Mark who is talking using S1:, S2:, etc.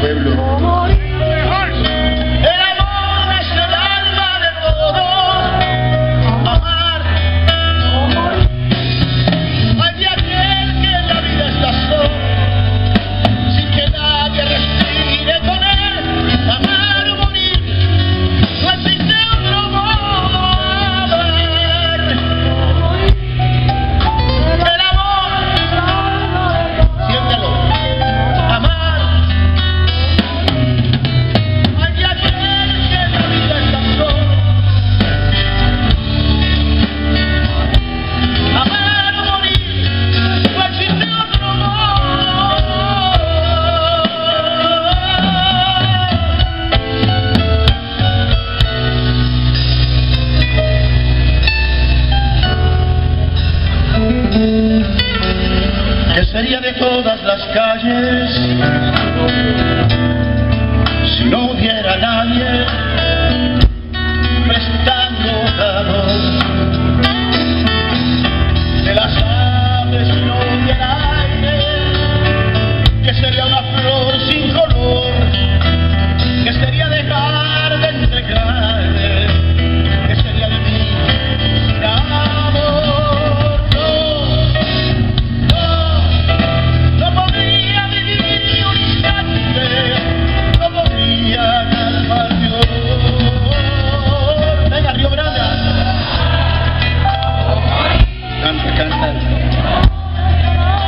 S1: pueblo. De todas las calles. Si no hubiera nadie やった!